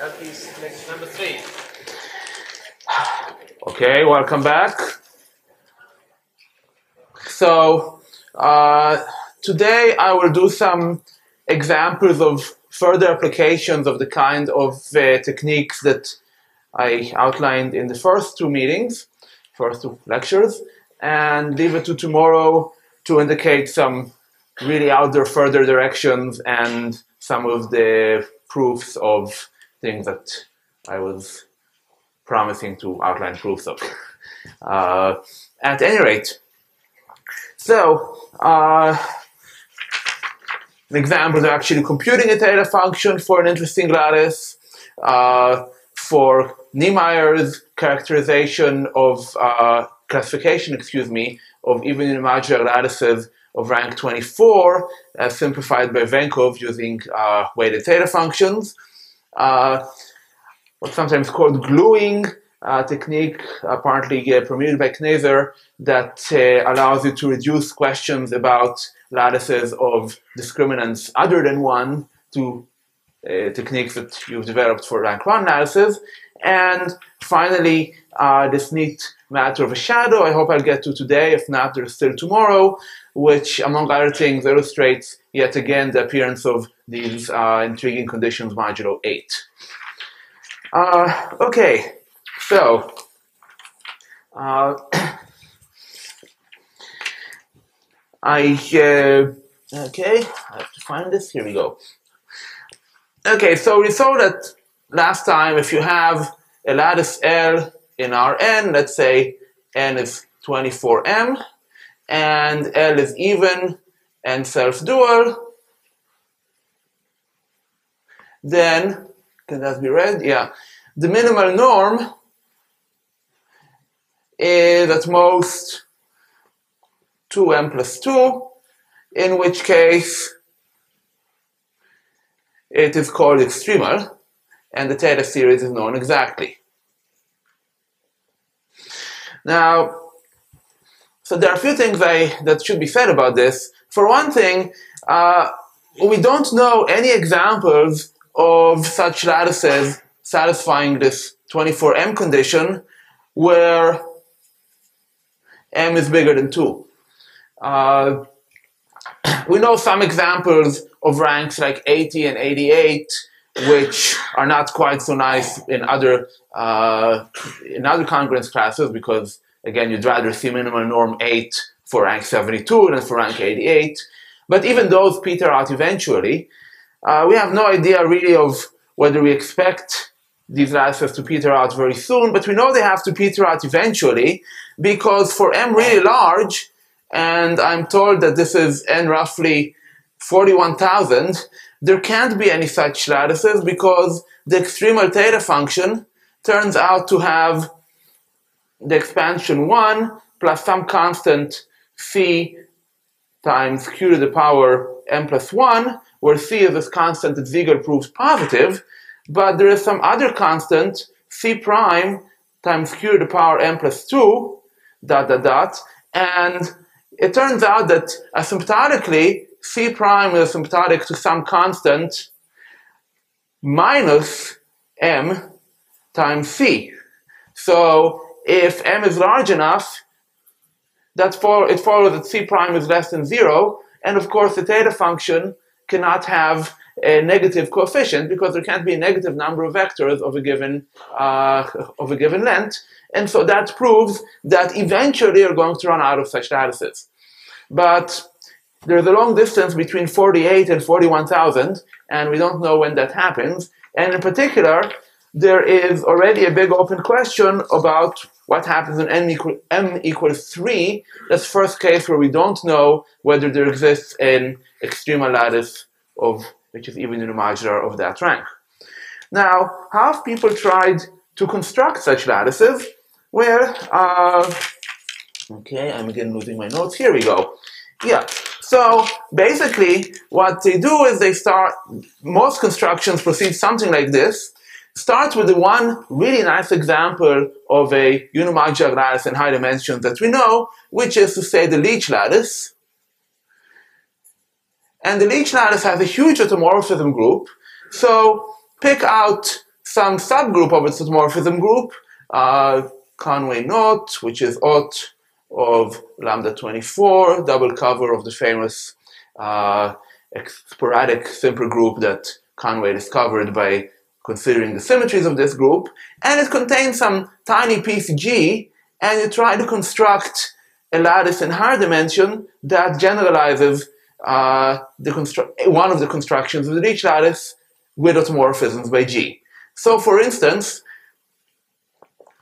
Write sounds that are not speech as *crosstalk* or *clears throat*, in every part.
Number three. Okay, welcome back. So, uh, today I will do some examples of further applications of the kind of uh, techniques that I outlined in the first two meetings, first two lectures, and leave it to tomorrow to indicate some really out there further directions and some of the proofs of things that I was promising to outline proofs of. *laughs* Uh, at any rate, so uh, an example of actually computing a theta function for an interesting lattice, uh, for Niemeier's characterization of uh, classification, excuse me, of even unimodular lattices of rank 24, as simplified by Venkov using uh, weighted theta functions. Uh, what's sometimes called gluing uh, technique, apparently uh, permitted by Kneser, that allows you to reduce questions about lattices of discriminants other than one to uh, techniques that you've developed for rank one lattices. And finally, uh, this neat matter of a shadow, I hope I'll get to today, if not, there's still tomorrow, which, among other things, illustrates yet again the appearance of these uh, intriguing conditions modulo 8. Uh, okay, so uh, *coughs* I uh, okay, I have to find this. Here we go. Okay, so we saw that last time if you have a lattice L in Rn, let's say n is 24m, and L is even and self-dual, then, can that be read? Yeah. The minimal norm is at most 2m plus 2, in which case it is called extremal, and the theta series is known exactly. Now, so there are a few things I, that should be said about this. For one thing, uh, we don't know any examples of such lattices satisfying this 24m condition where m is bigger than 2. Uh, we know some examples of ranks like 80 and 88 which are not quite so nice in other uh, in other congruence classes because again you'd rather see minimal norm 8 for rank 72 and for rank 88 but even those peter out eventually uh, we have no idea really of whether we expect these lattices to peter out very soon but we know they have to peter out eventually because for m really large and i'm told that this is n roughly 41000 there can't be any such lattices because the extremal theta function turns out to have the expansion 1 plus some constant c times q to the power m plus 1, where c is this constant that Siegel proves positive, but there is some other constant, c prime times q to the power m plus 2, dot dot dot, and it turns out that asymptotically c prime is asymptotic to some constant minus m times c. So if m is large enough, that for, it follows that c prime is less than zero, and of course the theta function cannot have a negative coefficient because there can't be a negative number of vectors of a given uh, of a given length, and so that proves that eventually you're going to run out of such lattices. But there's a long distance between 48 and 41,000, and we don't know when that happens. And in particular, there is already a big open question about what happens when n, equal, m equals 3. That's first case where we don't know whether there exists an extremal lattice of which is even unimodular of that rank. Now, how have people tried to construct such lattices? Well, uh, okay, I'm again losing my notes. Here we go. Yeah, so basically what they do is they start, most constructions proceed something like this. Start with the one really nice example of a unimodular lattice in high dimensions that we know, which is to say the Leech lattice. And the Leech lattice has a huge automorphism group. So pick out some subgroup of its automorphism group, uh, Conway naught, which is OT of lambda 24, double cover of the famous uh, sporadic simple group that Conway discovered by considering the symmetries of this group, and it contains some tiny piece G, and you try to construct a lattice in higher dimension that generalizes uh, one of the constructions of the Leech lattice with automorphisms by G. So for instance,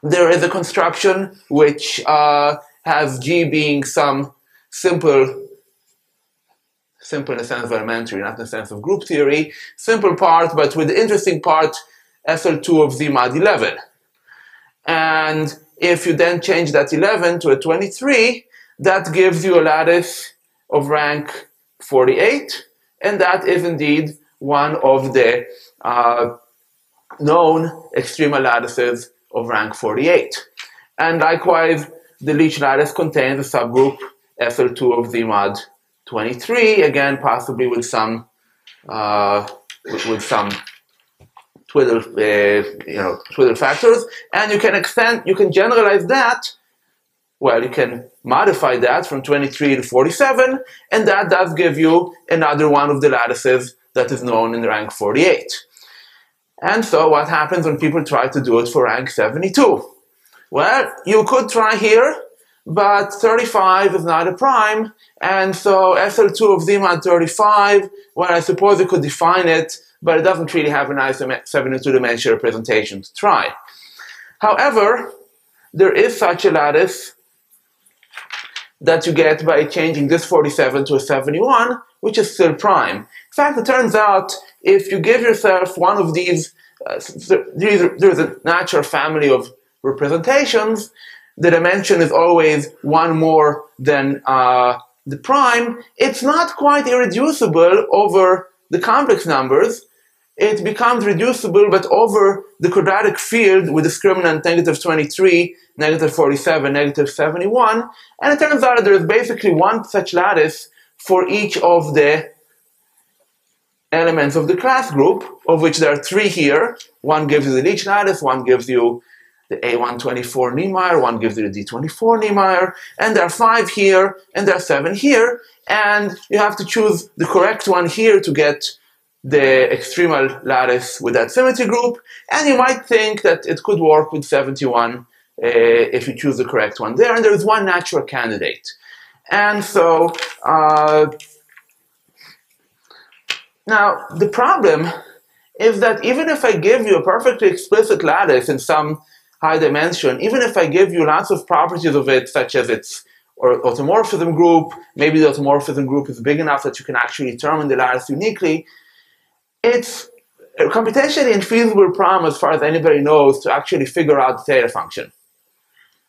there is a construction which uh, has G being some simple, simple in the sense of elementary, not in the sense of group theory, simple part, but with the interesting part, SL2 of Z mod 11. And if you then change that 11 to a 23, that gives you a lattice of rank 48, and that is indeed one of the uh, known extremal lattices of rank 48. And likewise, the Leech lattice contains a subgroup SL2 of Z mod 23, again, possibly with some uh, with, with, some twiddle, uh, you know, twiddle factors, and you can extend, you can generalize that. Well, you can modify that from 23 to 47, and that does give you another one of the lattices that is known in rank 48. And so what happens when people try to do it for rank 72? Well, you could try here, but 35 is not a prime, and so SL2 of Z mod 35, well, I suppose you could define it, but it doesn't really have a nice 72 dimensional representation to try. However, there is such a lattice that you get by changing this 47 to a 71, which is still prime. In fact, it turns out if you give yourself one of these, uh, there's a natural family of representations, the dimension is always one more than uh, the prime, it's not quite irreducible over the complex numbers. It becomes reducible, but over the quadratic field with discriminant negative 23, negative 47, negative 71. And it turns out there's basically one such lattice for each of the elements of the class group, of which there are three here. One gives you the Leech lattice, one gives you the A124 Niemeier, one gives you the D24 Niemeier, and there are five here, and there are seven here, and you have to choose the correct one here to get the extremal lattice with that symmetry group, and you might think that it could work with 71 uh, if you choose the correct one there, and there is one natural candidate. And so, uh, now the problem is that even if I give you a perfectly explicit lattice in some high dimension, even if I give you lots of properties of it, such as its or automorphism group, maybe the automorphism group is big enough that you can actually determine the lattice uniquely, it's a computationally infeasible problem as far as anybody knows to actually figure out the theta function.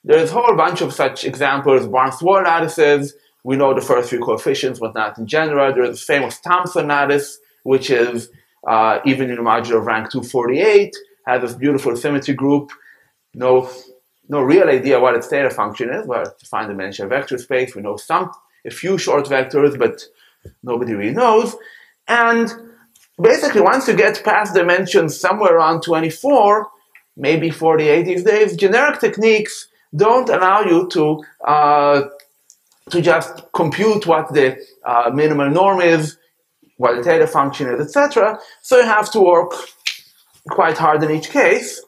There's a whole bunch of such examples, Barnes-Wall lattices, we know the first few coefficients, but not in general. There's the famous Thompson lattice, which is uh, even unimodular of rank 248, has this beautiful symmetry group no, no real idea what its theta function is. Well, to find the dimensional vector space, we know some, a few short vectors, but nobody really knows. And basically, once you get past dimensions somewhere around 24, maybe 48 these days, generic techniques don't allow you to uh, to just compute what the uh, minimal norm is, what the theta function is, etc. So you have to work quite hard in each case.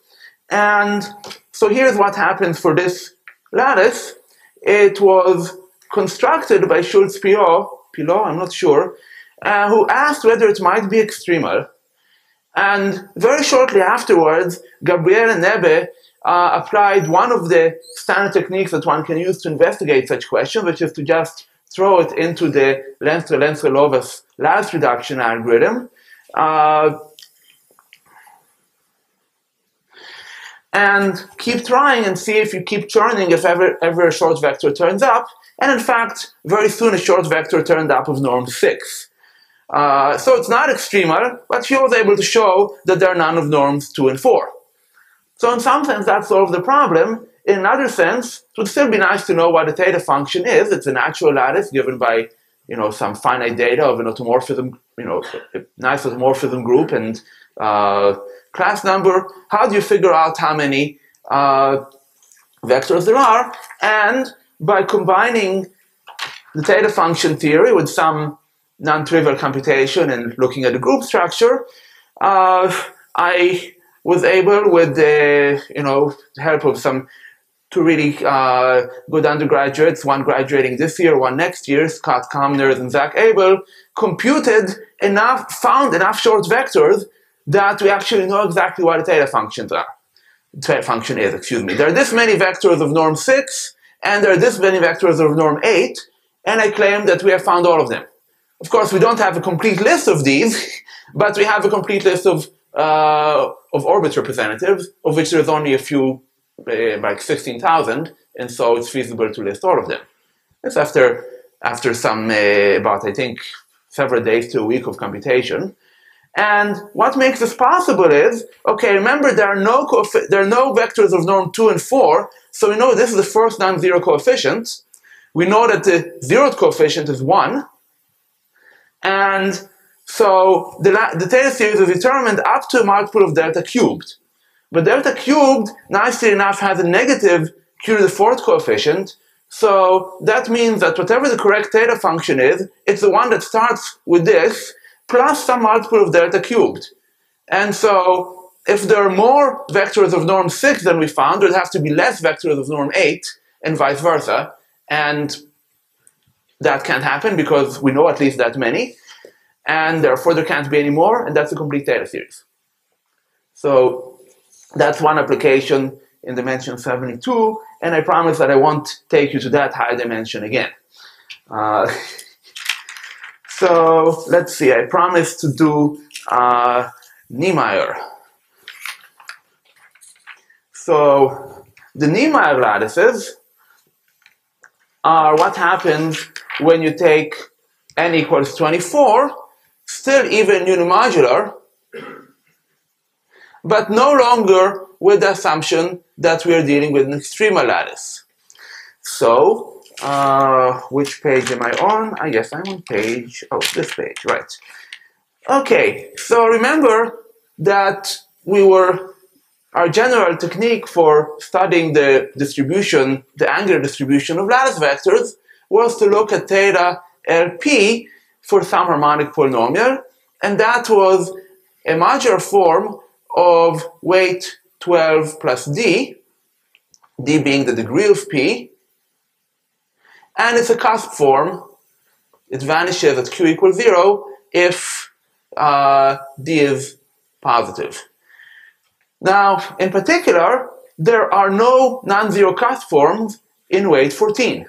And so here's what happens for this lattice. It was constructed by Schultz Pilot, Pilot I'm not sure, uh, who asked whether it might be extremal. And very shortly afterwards, Gabriele Nebe uh, applied one of the standard techniques that one can use to investigate such questions, which is to just throw it into the Lenstra-Lenstra-Lovász lattice reduction algorithm. Uh, and keep trying and see if you keep churning if ever, ever a short vector turns up. And in fact, very soon a short vector turned up of norm 6. Uh, so it's not extremal, but he was able to show that there are none of norms 2 and 4. So in some sense, that solved the problem. In another sense, it would still be nice to know what the theta function is. It's a natural lattice given by you know, some finite data of an automorphism, you know, a nice automorphism group and uh, class number. How do you figure out how many uh, vectors there are? And by combining the theta function theory with some non-trivial computation and looking at the group structure, uh, I was able, with the you know help of some two really uh, good undergraduates, one graduating this year, one next year, Scott Kominers and Zach Abel, computed enough, found enough short vectors that we actually know exactly what the theta functions are. Theta function is, excuse me. There are this many vectors of norm 6, and there are this many vectors of norm 8, and I claim that we have found all of them. Of course, we don't have a complete list of these, *laughs* but we have a complete list of, uh, of orbit representatives, of which there's only a few, uh, like 16,000, and so it's feasible to list all of them. It's after, after some, uh, about, I think, several days to a week of computation. And what makes this possible is, okay, remember there are no there are no vectors of norm 2 and 4, so we know this is the first non-zero coefficient. We know that the zeroth coefficient is 1. And so the, the theta series is determined up to a multiple of delta cubed. But delta cubed, nicely enough, has a negative q to the fourth coefficient. So that means that whatever the correct theta function is, it's the one that starts with this plus some multiple of delta cubed. And so if there are more vectors of norm 6 than we found, there'd have to be less vectors of norm 8 and vice versa. And that can't happen because we know at least that many. And therefore there can't be any more, and that's a complete theta series. So that's one application in dimension 72, and I promise that I won't take you to that high dimension again. Uh, *laughs* so let's see, I promised to do uh, Niemeier. So the Niemeier lattices are what happens when you take n equals 24, still even unimodular, but no longer with the assumption that we are dealing with an extremal lattice. So uh, which page am I on? I guess I'm on page, oh, this page, right. Okay, so remember that we were, our general technique for studying the distribution, the angular distribution of lattice vectors was to look at theta LP for some harmonic polynomial, and that was a modular form of weight 12 plus d, d being the degree of p, and it's a cusp form. It vanishes at q equals zero if uh, d is positive. Now, in particular, there are no non-zero cusp forms in weight 14.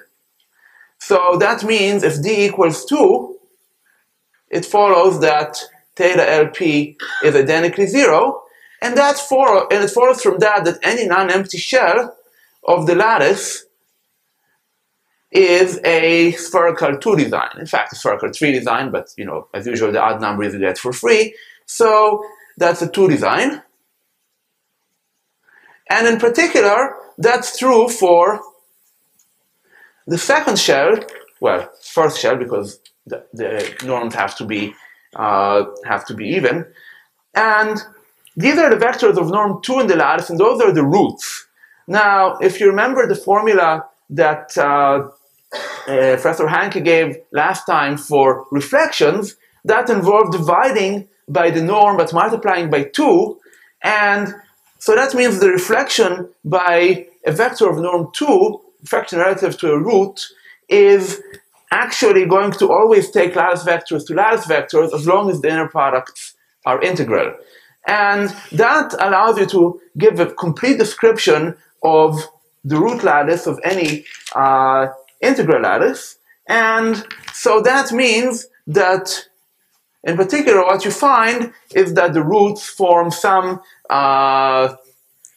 So that means if d equals 2, it follows that theta LP is identically 0, and, that for, and it follows from that that any non-empty shell of the lattice is a spherical 2 design. In fact, a spherical 3 design, but you know, as usual, the odd number is get for free. So that's a 2 design. And in particular, that's true for the second shell, well, first shell because the, the norms have to be uh, have to be even. And these are the vectors of norm 2 in the lattice, and those are the roots. Now, if you remember the formula that uh, uh, Professor Hanke gave last time for reflections, that involved dividing by the norm but multiplying by 2. And so that means the reflection by a vector of norm 2, reflection relative to a root, is actually going to always take lattice vectors to lattice vectors as long as the inner products are integral. And that allows you to give a complete description of the root lattice of any uh, integral lattice. And so that means that in particular, what you find is that the roots form some uh,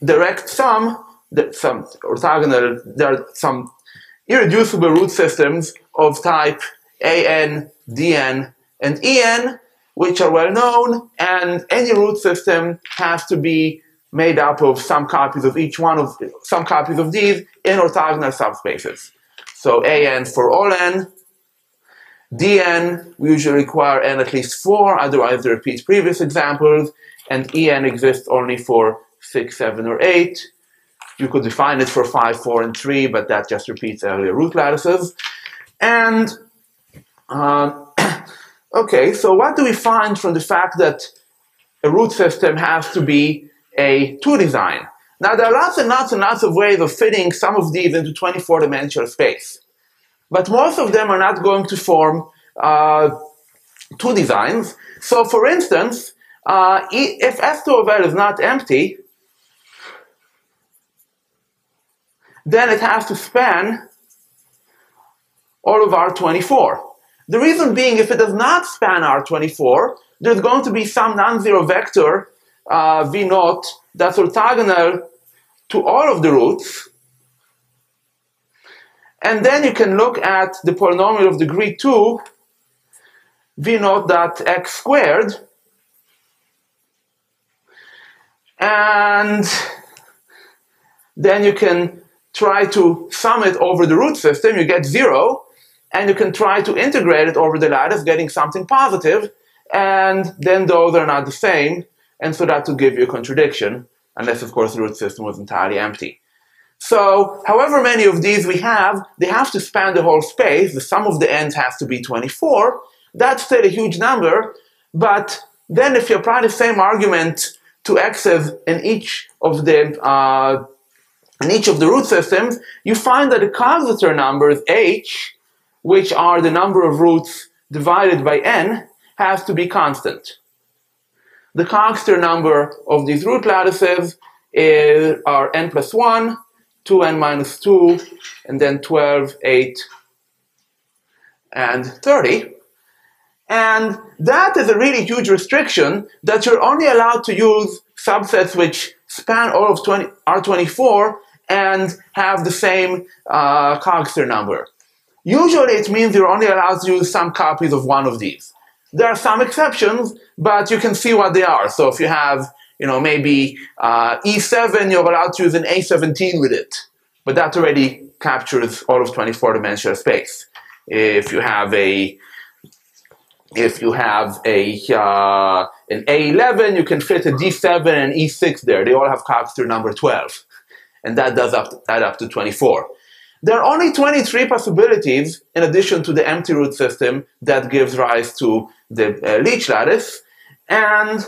direct sum, some orthogonal, there are some irreducible root systems of type an, dn, and en, which are well known, and any root system has to be made up of some copies of each one of some copies of these in orthogonal subspaces. So an for all n. dn, we usually require n at least 4, otherwise they repeat previous examples. and En exists only for 6, 7, or 8. You could define it for 5, 4, and 3, but that just repeats earlier root lattices. And, uh, *coughs* okay, so what do we find from the fact that a root system has to be a two design? Now, there are lots and lots and lots of ways of fitting some of these into 24 dimensional space. But most of them are not going to form uh, two designs. So, for instance, uh, if S2 of L is not empty, then it has to span all of R24. The reason being, if it does not span R24, there's going to be some non-zero vector uh, V naught that's orthogonal to all of the roots. And then you can look at the polynomial of degree 2, v naught dot x squared. And then you can try to sum it over the root system, you get zero, and you can try to integrate it over the lattice, getting something positive, and then those are not the same, and so that will give you a contradiction, unless of course the root system was entirely empty. So, however many of these we have, they have to span the whole space, the sum of the ends has to be 24, that's still a huge number, but then if you apply the same argument to x's in each of the uh, in each of the root systems, you find that the Coxeter numbers h, which are the number of roots divided by n, has to be constant. The Coxeter number of these root lattices is, are n plus 1, 2n minus 2, and then 12, 8, and 30. And that is a really huge restriction that you're only allowed to use subsets which span all of 20, R24 and have the same uh, Coxeter number. Usually it means you're only allowed to use some copies of one of these. There are some exceptions, but you can see what they are. So if you have, you know, maybe uh, E7, you're allowed to use an A17 with it. But that already captures all of 24 dimensional space. If you have a if you have a uh, an A11, you can fit a D7 and E6 there. They all have Coxeter number 12. And that does up, add up to 24. There are only 23 possibilities in addition to the empty root system that gives rise to the uh, Leech lattice. And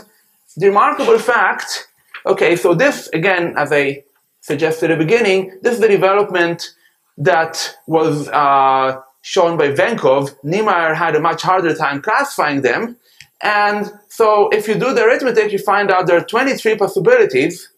the remarkable fact, okay, so this, again, as I suggested at the beginning, this is the development that was uh, shown by Venkov, Niemeier had a much harder time classifying them. And so if you do the arithmetic, you find out there are 23 possibilities.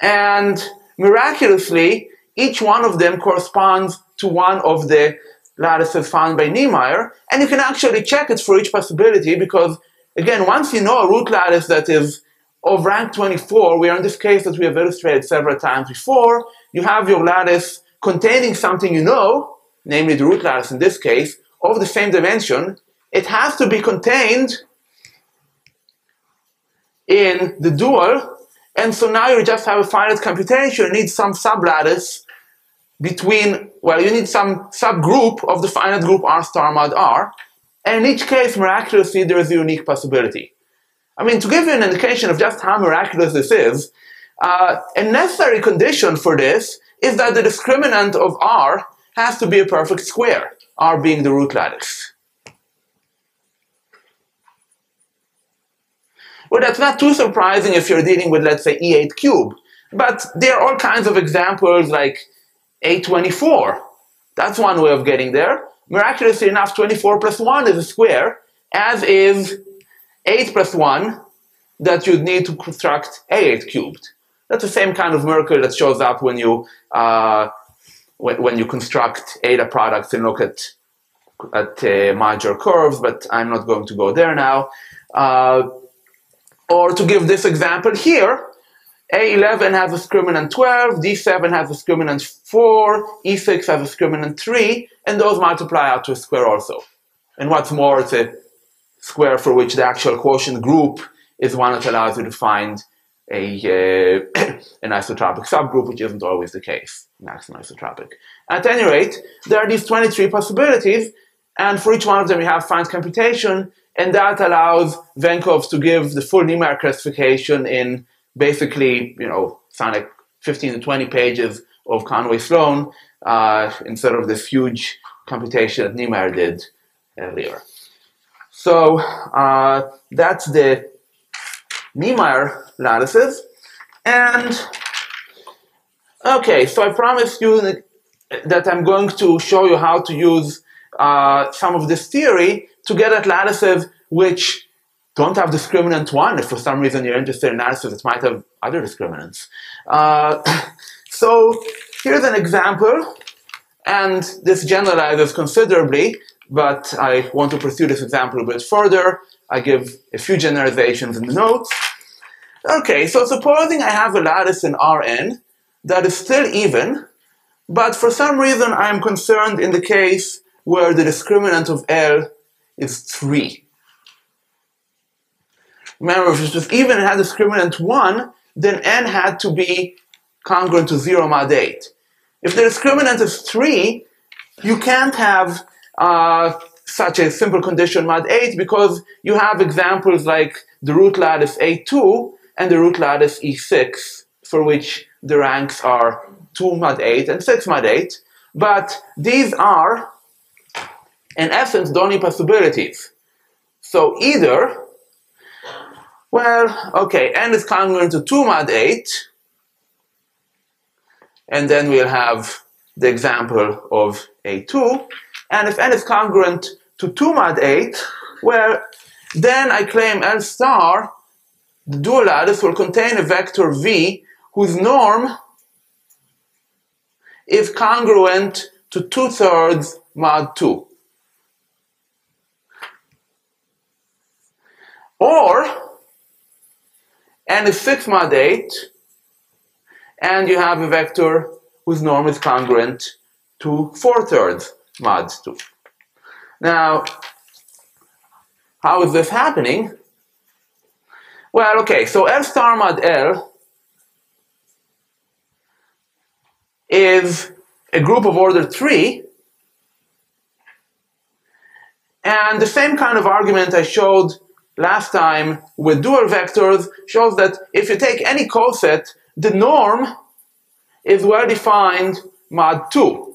And miraculously, each one of them corresponds to one of the lattices found by Niemeier. And you can actually check it for each possibility because, again, once you know a root lattice that is of rank 24, we are in this case that we have illustrated several times before, you have your lattice containing something you know, namely the root lattice in this case, of the same dimension, it has to be contained in the dual, and so now you just have a finite computation, you need some sublattice between, well, you need some subgroup of the finite group R star mod R, and in each case, miraculously, there is a unique possibility. I mean, to give you an indication of just how miraculous this is, uh, a necessary condition for this is that the discriminant of R has to be a perfect square, R being the root lattice. Well, that's not too surprising if you're dealing with, let's say, E8 cube. But there are all kinds of examples like A24. That's one way of getting there. Miraculously enough, 24 plus 1 is a square, as is 8 plus 1 that you'd need to construct A8 cubed. That's the same kind of miracle that shows up when you uh, when, when you construct eta products and look at at uh, major curves, but I'm not going to go there now. Uh, or to give this example here, A11 has a discriminant 12, D7 has a discriminant 4, E6 has a discriminant 3, and those multiply out to a square also. And what's more, it's a square for which the actual quotient group is one that allows you to find a, uh, *coughs* an isotropic subgroup, which isn't always the case, maximum isotropic. At any rate, there are these 23 possibilities, and for each one of them you have finite computation, and that allows Venkov to give the full Niemeier classification in basically, you know, sound like 15 to 20 pages of Conway Sloane uh, instead of this huge computation that Niemeier did earlier. So uh, that's the Niemeier lattices. And okay, so I promised you that I'm going to show you how to use uh, some of this theory to get at lattices which don't have discriminant one if for some reason you're interested in lattices that might have other discriminants. Uh, *coughs* so here's an example, and this generalizes considerably, but I want to pursue this example a bit further. I give a few generalizations in the notes. Okay, so supposing I have a lattice in Rn that is still even, but for some reason I'm concerned in the case where the discriminant of L is 3. Remember, if it was even had discriminant 1, then n had to be congruent to 0 mod 8. If the discriminant is 3, you can't have uh, such a simple condition mod 8 because you have examples like the root lattice A2 and the root lattice E6 for which the ranks are 2 mod 8 and 6 mod 8. But these are, in essence, the only possibilities. So either well, okay, n is congruent to 2 mod 8. And then we'll have the example of A2. And if n is congruent to 2 mod 8, well, then I claim L star, the dual lattice, will contain a vector V whose norm is congruent to 2 thirds mod 2. Or and 6 mod 8, and you have a vector whose norm is congruent to 4 thirds mod 2. Now, how is this happening? Well, okay, so L star mod L is a group of order 3, and the same kind of argument I showed last time with dual vectors shows that if you take any coset, the norm is well defined mod 2.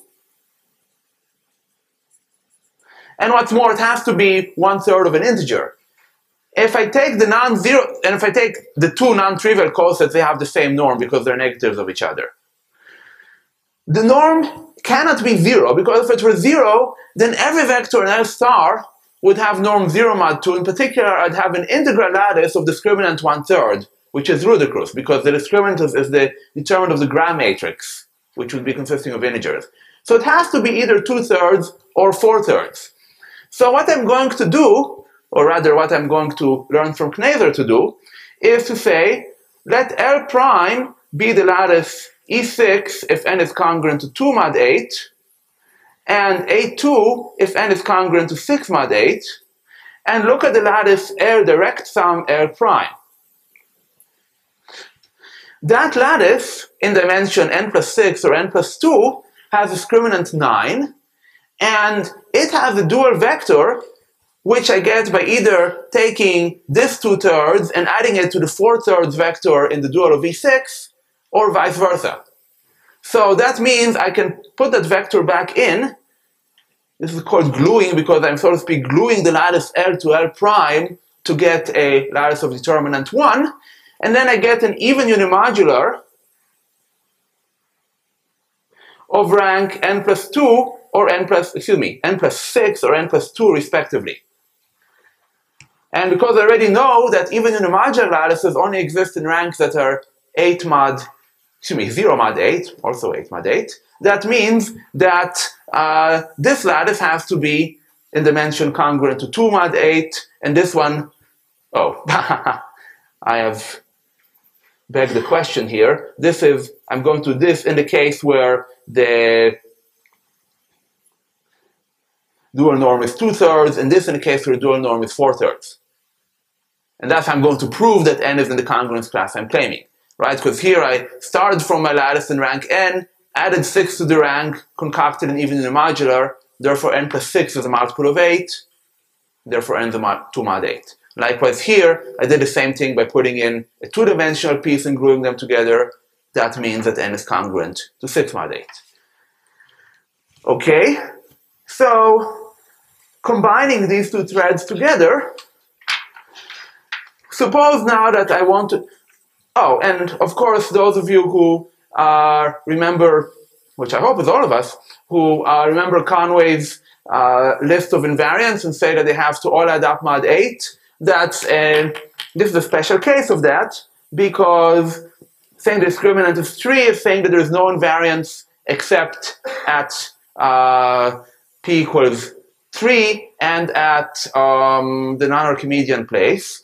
And what's more, it has to be one third of an integer. If I take the non-zero, and if I take the two non-trivial cosets, they have the same norm because they're negatives of each other. The norm cannot be zero because if it were zero, then every vector in L star would have norm 0 mod 2. In particular, I'd have an integral lattice of discriminant one third, which is ludicrous because the discriminant is, is the determinant of the Gram matrix, which would be consisting of integers. So it has to be either two thirds or four thirds. So what I'm going to do, or rather what I'm going to learn from Kneser to do, is to say, let L prime be the lattice E6 if n is congruent to 2 mod 8, and A2 if n is congruent to 6 mod 8, and look at the lattice L direct sum L prime. That lattice in dimension n plus 6 or n plus 2 has discriminant 9, and it has a dual vector which I get by either taking this two thirds and adding it to the four thirds vector in the dual of E6, or vice versa. So that means I can put that vector back in this is called gluing because I'm, so to speak, gluing the lattice L to L prime to get a lattice of determinant 1. And then I get an even unimodular of rank n plus 2 or n plus, excuse me, n plus 6 or n plus 2 respectively. And because I already know that even unimodular lattices only exist in ranks that are 8 mod, excuse me, 0 mod 8, also 8 mod 8, that means that uh, this lattice has to be in dimension congruent to 2 mod 8, and this one, oh, *laughs* I have begged the question here. This is, I'm going to this in the case where the dual norm is 2 thirds, and this in the case where dual norm is 4 thirds. And that's how I'm going to prove that n is in the congruence class I'm claiming, right? Because here I started from my lattice in rank n, added 6 to the rank, concocted an even unimodular, therefore n plus 6 is a multiple of 8. therefore n to mod 8. Likewise here, I did the same thing by putting in a two-dimensional piece and gluing them together. That means that n is congruent to 6 mod 8. Okay, so combining these two threads together, suppose now that I want to, oh, and of course, those of you who remember, which I hope is all of us, who uh, remember Conway's uh, list of invariants and say that they have to all add up mod 8, that's a, this is a special case of that because saying the discriminant is 3 is saying that there's no invariance except at uh, p equals 3 and at um, the non-Archimedean place.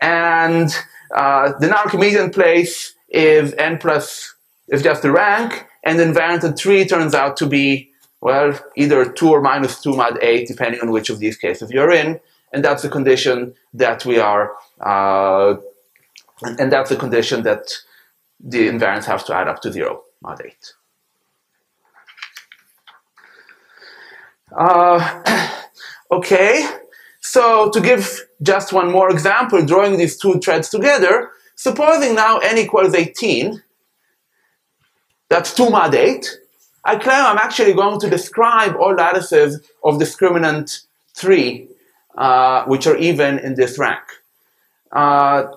And uh, the non-Archimedean place is n plus, is just the rank, and invariant at 3 turns out to be, well, either 2 or minus 2 mod 8, depending on which of these cases you're in. And that's the condition that we are, uh, and that's the condition that the invariants have to add up to 0 mod 8. Uh, *clears throat* okay, so to give just one more example, drawing these two threads together, supposing now n equals 18, that's 2 mod 8, I claim I'm actually going to describe all lattices of discriminant 3, uh, which are even in this rank. Uh,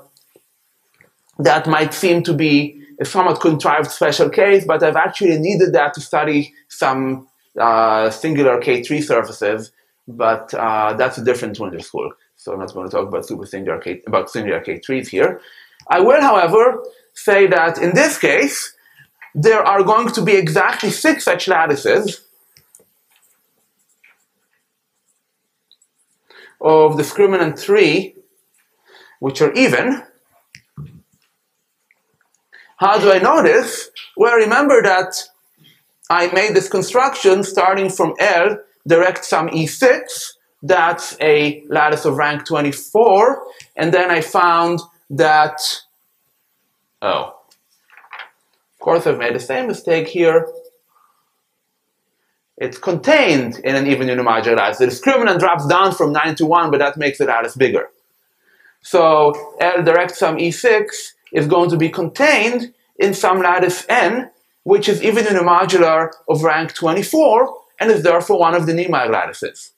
that might seem to be a somewhat contrived special case, but I've actually needed that to study some uh, singular K3 surfaces, but uh, that's a different Winter School. So I'm not going to talk about super singular K, about singular K3s here. I will, however, say that in this case, there are going to be exactly six such lattices of discriminant 3, which are even. How do I know this? Well, remember that I made this construction starting from L, direct sum E6, that's a lattice of rank 24, and then I found that, oh, course I've made the same mistake here. It's contained in an even unimodular lattice. The discriminant drops down from 9 to 1, but that makes the lattice bigger. So L direct sum E6 is going to be contained in some lattice N, which is even unimodular of rank 24 and is therefore one of the Niemeier lattices.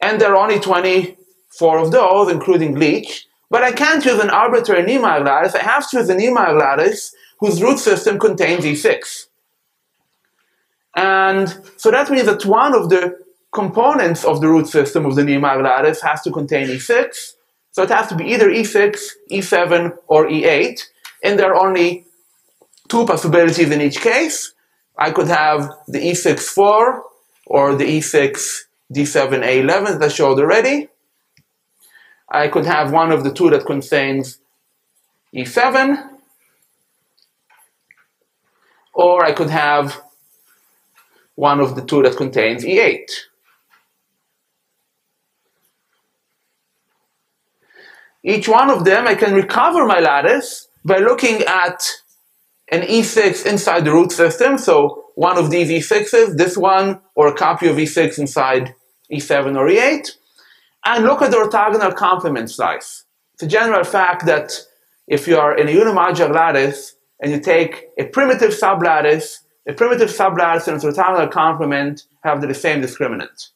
And there are only 24 of those, including Leech, but I can't use an arbitrary Niemeier lattice. I have to use a Niemeier lattice whose root system contains E6. And so that means that one of the components of the root system of the Niemeier lattice has to contain E6. So it has to be either E6, E7, or E8. And there are only two possibilities in each case. I could have the E6-4 or the E6 D7A11 that I showed already. I could have one of the two that contains E7, or I could have one of the two that contains E8. Each one of them, I can recover my lattice by looking at an E6 inside the root system. So one of these E6s, this one, or a copy of E6 inside E7 or E8. And look at the orthogonal complement slice. It's a general fact that if you are in a unimodular lattice and you take a primitive sublattice, a primitive sublattice and its orthogonal complement have the same discriminant.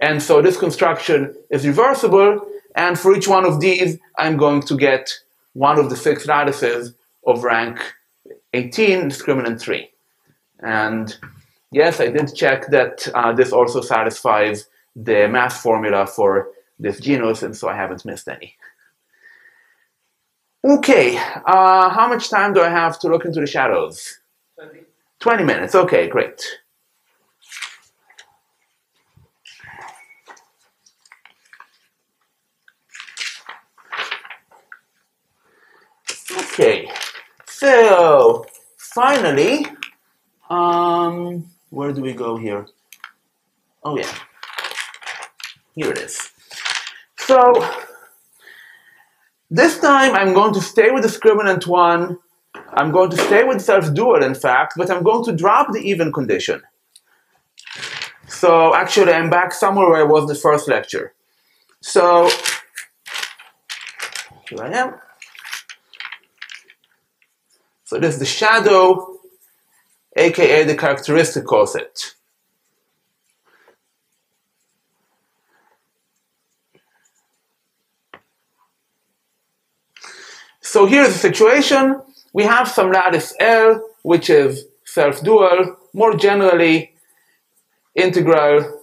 And so this construction is reversible, and for each one of these, I'm going to get one of the six lattices of rank 18, discriminant 3. And yes, I did check that uh, this also satisfies the mass formula for this genus, and so I haven't missed any. Okay, uh, how much time do I have to look into the shadows? 20. 20 minutes, okay, great. Okay. So finally, um, where do we go here? Oh yeah, here it is. So this time I'm going to stay with discriminant one. I'm going to stay with self-dual, in fact, but I'm going to drop the even condition. So actually I'm back somewhere where I was the first lecture. So here I am. So this is the shadow, aka the characteristic coset. So here's the situation. We have some lattice L, which is self-dual. More generally, integral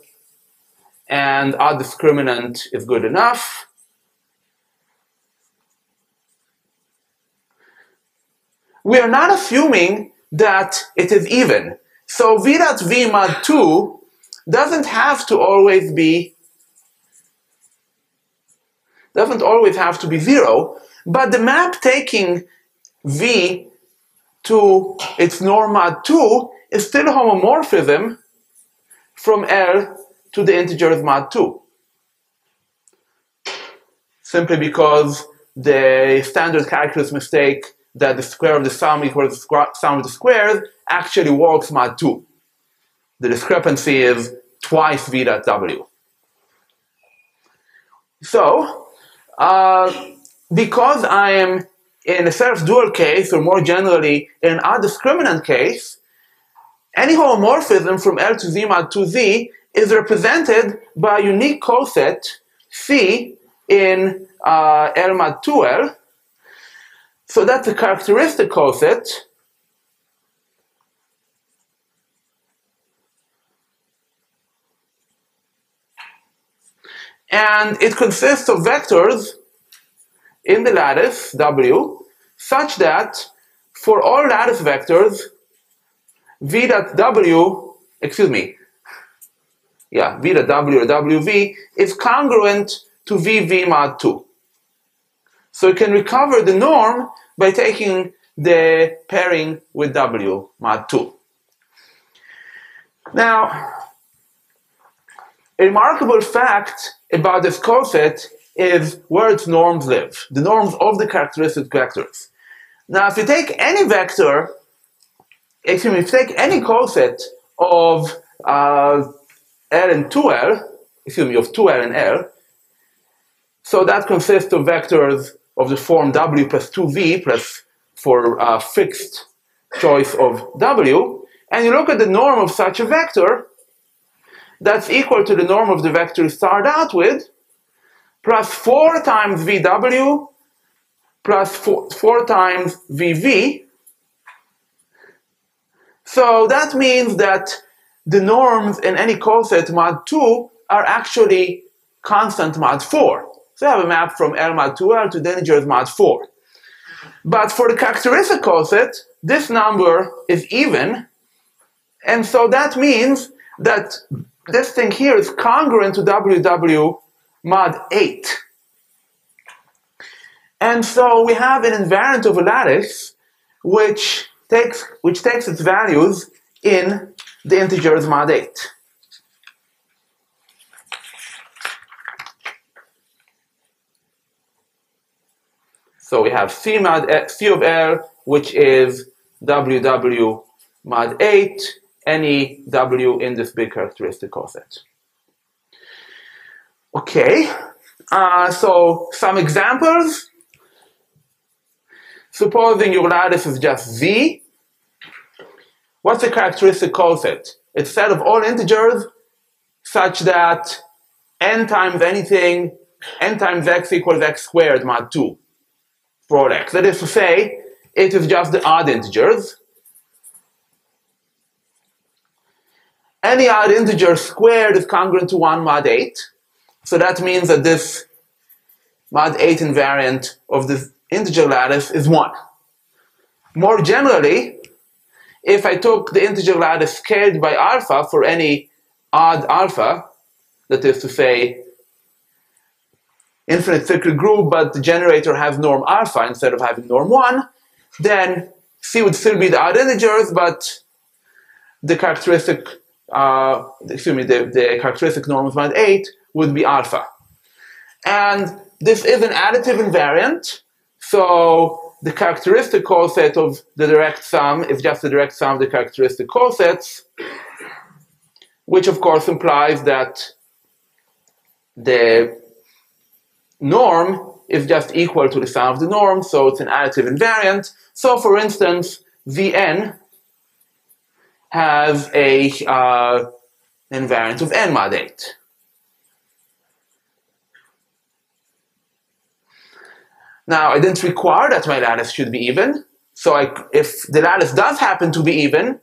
and our discriminant is good enough. We are not assuming that it is even. So v dot v mod 2 doesn't have to always be doesn't always have to be zero but the map taking V to its norm mod 2 is still a homomorphism from L to the integers mod 2. Simply because the standard calculus mistake that the square of the sum equals the sum of the squares actually works mod 2. The discrepancy is twice v dot w. So, uh, because I am in a self-dual case, or more generally, in odd discriminant case, any homomorphism from L to Z mod 2Z is represented by a unique coset C in uh, L mod 2L. So that's a characteristic coset. And it consists of vectors in the lattice W such that for all lattice vectors v dot w, excuse me, yeah, v dot w or wv is congruent to vv mod 2. So you can recover the norm by taking the pairing with w mod 2. Now, a remarkable fact about this coset is where its norms live, the norms of the characteristic vectors. Now, if you take any vector, excuse me, if you take any coset of uh, L and 2L, excuse me, of 2L and L, so that consists of vectors of the form W plus 2V plus for a fixed choice of W, and you look at the norm of such a vector, that's equal to the norm of the vector you start out with, plus 4 times VW plus 4, 4 times VV. So that means that the norms in any coset mod 2 are actually constant mod 4. So I have a map from L mod 2L to the integers mod 4. But for the characteristic coset, this number is even. And so that means that this thing here is congruent to WW mod 8. And so we have an invariant of a lattice which takes, which takes its values in the integers mod 8. So we have C, mod, eh, C of L, which is WW mod 8, any W in this big characteristic coset. Okay, uh, so some examples. Supposing your lattice is just z, what's the characteristic coset? It's set of all integers such that n times anything, n times x equals x squared mod 2 for x. That is to say, it is just the odd integers. Any odd integer squared is congruent to 1 mod 8. So that means that this mod 8 invariant of this integer lattice is 1. More generally, if I took the integer lattice scaled by alpha for any odd alpha, that is to say, infinite cyclic group, but the generator has norm alpha instead of having norm 1, then C would still be the odd integers, but the characteristic, uh, excuse me, the, the characteristic norm of mod 8 would be alpha. And this is an additive invariant, so the characteristic coset of the direct sum is just the direct sum of the characteristic cosets, which of course implies that the norm is just equal to the sum of the norm, so it's an additive invariant. So for instance, Zn has a uh, invariant of n mod 8. Now, I didn't require that my lattice should be even. So I, if the lattice does happen to be even,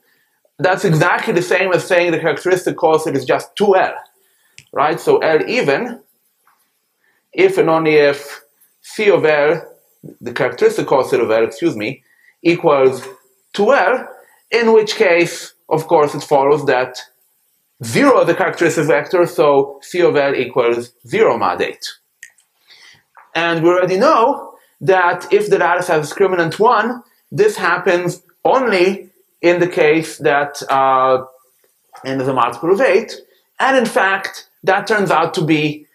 that's exactly the same as saying the characteristic coset is just 2L, right? So L even, if and only if C of L, the characteristic coset of L, excuse me, equals 2L, in which case, of course, it follows that 0 is the characteristic vector, so C of L equals 0 mod 8. And we already know that if the lattice has discriminant 1, this happens only in the case that uh, n is a multiple of 8. And in fact, that turns out to be,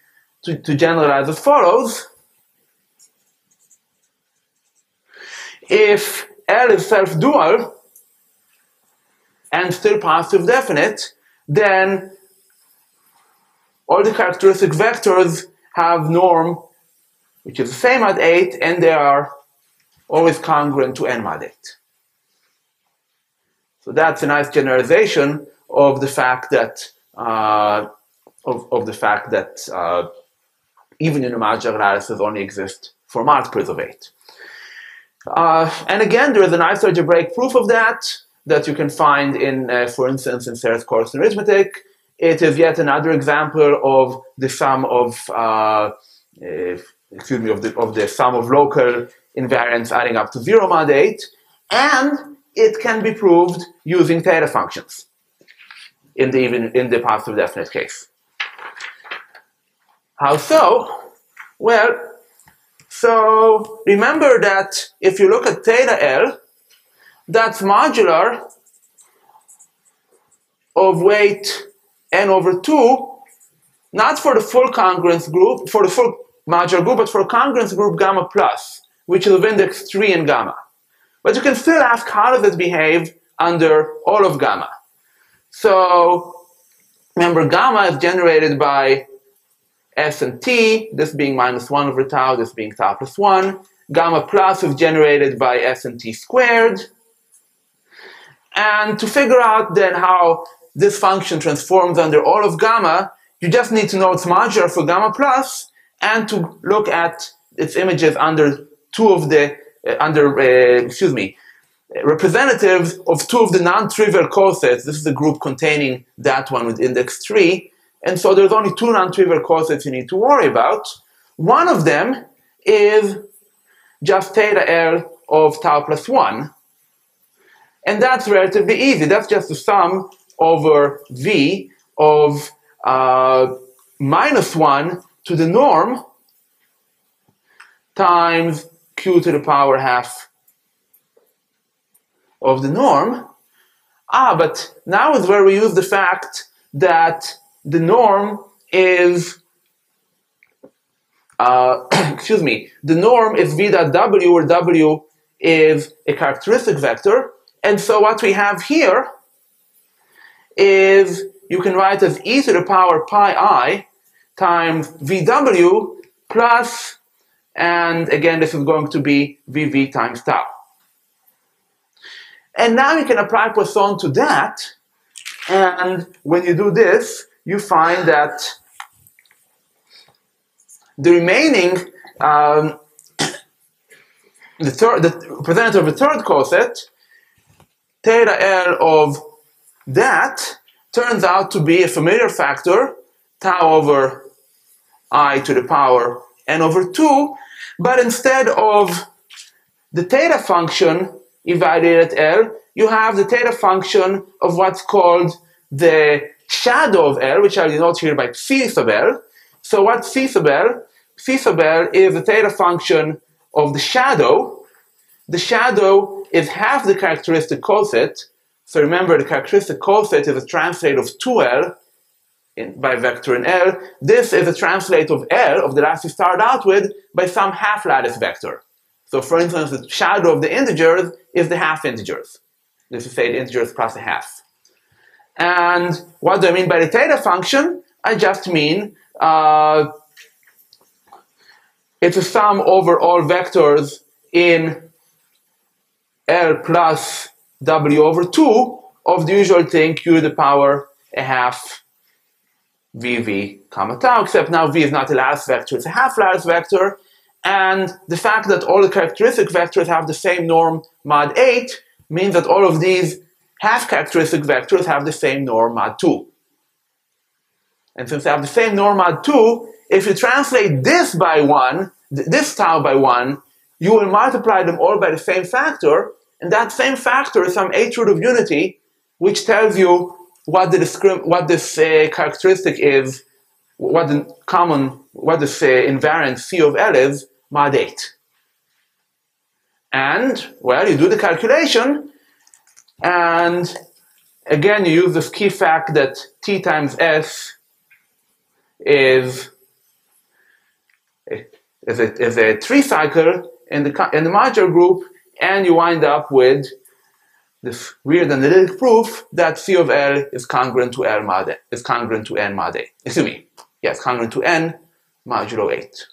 to, to generalize as follows. If L is self-dual and still positive definite, then all the characteristic vectors have norm which is the same at 8, and they are always congruent to n mod 8. So that's a nice generalization of the fact that uh, of, of the fact that uh, even unimodular lattices only exist for multiples of 8. Uh, and again, there is a nice algebraic proof of that that you can find in, uh, for instance, in Serre's course in arithmetic. It is yet another example of the sum of uh, excuse me, of the, of the sum of local invariants adding up to zero mod 8, and it can be proved using theta functions in the, even, in the positive definite case. How so? Well, so remember that if you look at theta L, that's modular of weight n over 2, not for the full congruence group, for the full modular group, but for congruence group gamma plus, which is of index 3 in gamma. But you can still ask how does it behave under all of gamma. So remember gamma is generated by S and T, this being minus 1 over tau, this being tau plus 1. Gamma plus is generated by S and T squared. And to figure out then how this function transforms under all of gamma, you just need to know it's modular for gamma plus and to look at its images under two of the, uh, under, uh, excuse me, representatives of two of the non-trivial cosets. This is a group containing that one with index 3. And so there's only two non-trivial cosets you need to worry about. One of them is just theta L of tau plus 1. And that's relatively easy. That's just the sum over V of uh, minus 1 to the norm times q to the power half of the norm. Ah, but now is where we use the fact that the norm is, uh, *coughs* excuse me, the norm is v dot w, where w is a characteristic vector. And so what we have here is you can write as e to the power pi i times VW plus, and again, this is going to be VV times tau. And now you can apply Poisson to that, and when you do this, you find that the remaining, um, *coughs* the, third, the representative of the third coset, theta L of that turns out to be a familiar factor, tau over i to the power n over 2, but instead of the theta function evaluated at L, you have the theta function of what's called the shadow of L, which I'll denote here by phi sub L. So what's phi sub L? Phi sub L is the theta function of the shadow. The shadow is half the characteristic coset. So remember, the characteristic coset is a translate of 2L in, by vector in L. This is a translate of L, of the lattice you start out with, by some half lattice vector. So for instance, the shadow of the integers is the half integers. This is say the integers plus a half. And what do I mean by the theta function? I just mean uh, it's a sum over all vectors in L plus W over 2 of the usual thing q to the power a half VV comma tau, except now V is not a lattice vector, it's a half lattice vector, and the fact that all the characteristic vectors have the same norm mod 8 means that all of these half characteristic vectors have the same norm mod 2. And since they have the same norm mod 2, if you translate this by 1, this tau by 1, you will multiply them all by the same factor, and that same factor is some h root of unity, which tells you what the what this uh, characteristic is, what the common, what this uh, invariant phi of L is, mod 8. And, well, you do the calculation, and again, you use this key fact that T times S is, is, a, is a three cycle in the, in the modular group, and you wind up with this weird analytic proof that phi of L is congruent to L mod A, is congruent to n mod A. Excuse me. Yes, congruent to n modulo 8.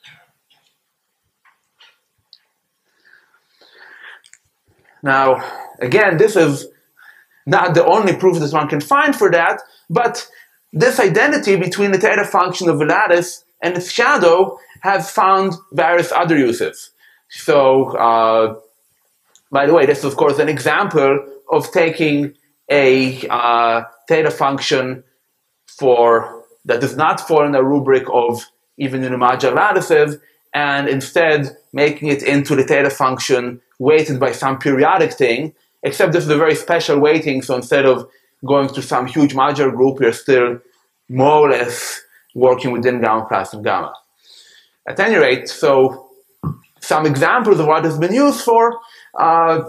Now, again, this is not the only proof that one can find for that, but this identity between the theta function of a lattice and its shadow has found various other uses. So, uh, by the way, this is of course an example of taking a uh, theta function for that does not fall in the rubric of even unimodular lattices and instead making it into the theta function weighted by some periodic thing, except this is a very special weighting, so instead of going to some huge modular group, you're still more or less working within gamma class of gamma. At any rate, so some examples of what it's been used for, uh,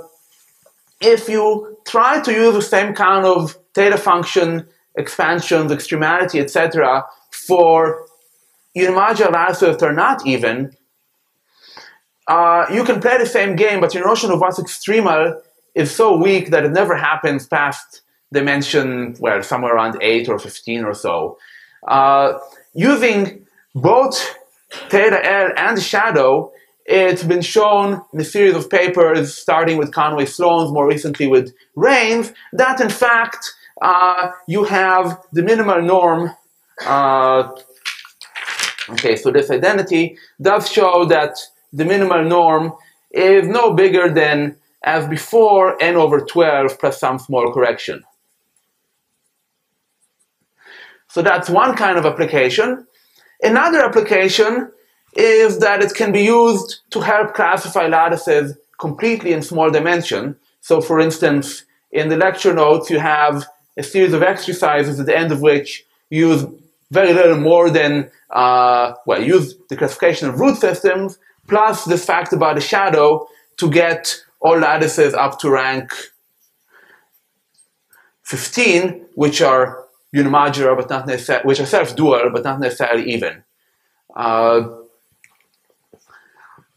if you try to use the same kind of theta function expansions, extremality, etc., for unimodular lattices that are not even, uh, you can play the same game, but your notion of what's extremal is so weak that it never happens past dimension, well, somewhere around 8 or 15 or so. Uh, using both theta L and shadow, it's been shown in a series of papers, starting with Conway Sloane's, more recently with Rains, that in fact uh, you have the minimal norm. Uh, okay, so this identity does show that the minimal norm is no bigger than, as before, n over 12 plus some small correction. So that's one kind of application. Another application is that it can be used to help classify lattices completely in small dimension. So for instance, in the lecture notes, you have a series of exercises at the end of which you use very little more than, uh, well, use the classification of root systems plus the fact about the shadow to get all lattices up to rank 15, which are unimodular but not necessarily, which are self-dual but not necessarily even. Uh,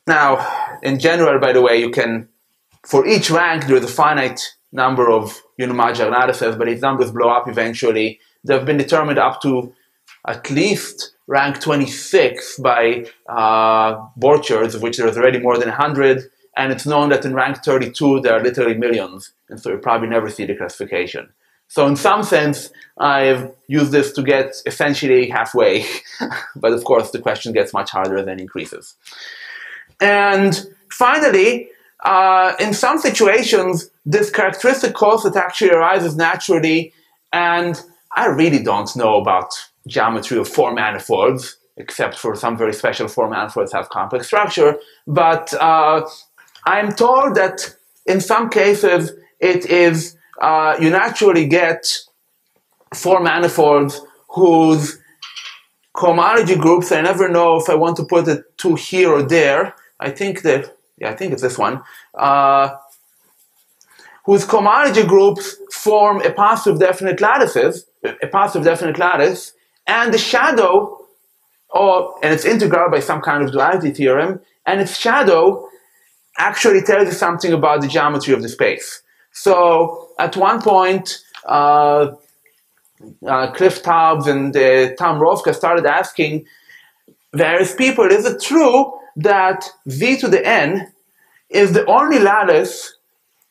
now, in general, by the way, you can, for each rank, there is a finite number of unimodular lattices, but these numbers blow up eventually. They've been determined up to at least rank 26 by uh, Borcherds, of which there's already more than 100, and it's known that in rank 32 there are literally millions, and so you probably never see the classification. So in some sense, I've used this to get essentially halfway, *laughs* but of course the question gets much harder as n increases. And finally, uh, in some situations, this characteristic that actually arises naturally, and I really don't know about geometry of four manifolds, except for some very special four manifolds that have complex structure. But uh, I'm told that in some cases it is uh, you naturally get four manifolds whose cohomology groups, I never know if I want to put it to here or there, I think that, yeah, I think it's this one, uh, whose cohomology groups form a positive definite lattices, a positive definite lattice, and the shadow, or, and it's integral by some kind of duality theorem, and its shadow actually tells you something about the geometry of the space. So at one point, uh, uh, Cliff Taubes and uh, Tom Mrowka started asking various people, is it true that z to the n is the only lattice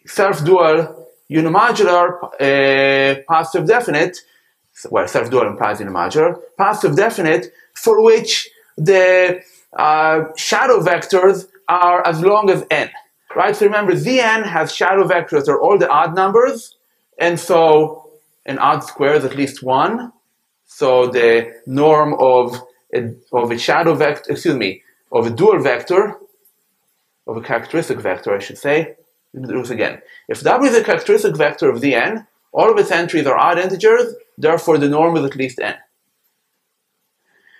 self-dual unimodular uh, positive definite, well, self-dual implies unimodular, positive definite for which the uh, shadow vectors are as long as n, right? So remember, Zn has shadow vectors are all the odd numbers, and so an odd square is at least one. So the norm of a, of a shadow vector, excuse me, of a dual vector, of a characteristic vector, I should say. This again. If W is a characteristic vector of Zn, all of its entries are odd integers, therefore the norm is at least n.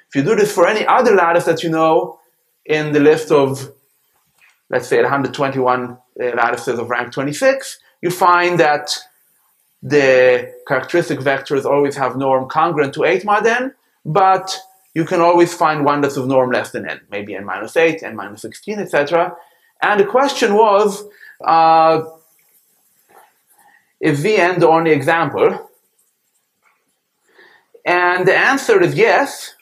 If you do this for any other lattice that you know in the list of, let's say, 121 uh, lattices of rank 26, you find that the characteristic vectors always have norm congruent to 8 mod n, but you can always find one that's of norm less than n, maybe n minus 8, n minus 16, etc. And the question was, uh, is Zn the only example? And the answer is yes,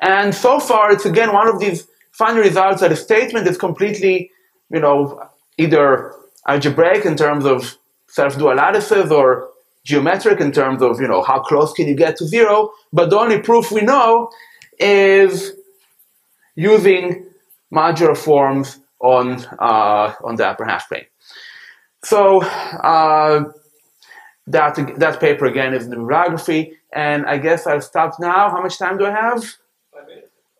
And so far, it's again one of these fun results that a statement is completely, you know, either algebraic in terms of self-dual lattices or geometric in terms of, you know, how close can you get to zero. But the only proof we know is using modular forms on, uh, on the upper half plane. So uh, that, that paper again is in the bibliography. And I guess I'll stop now. How much time do I have?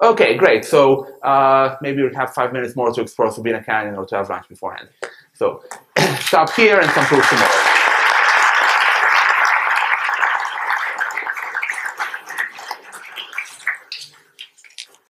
Okay, great. So uh, maybe we'll have five minutes more to explore Sabino Canyon or to have lunch beforehand. So *coughs* stop here and some proofs tomorrow.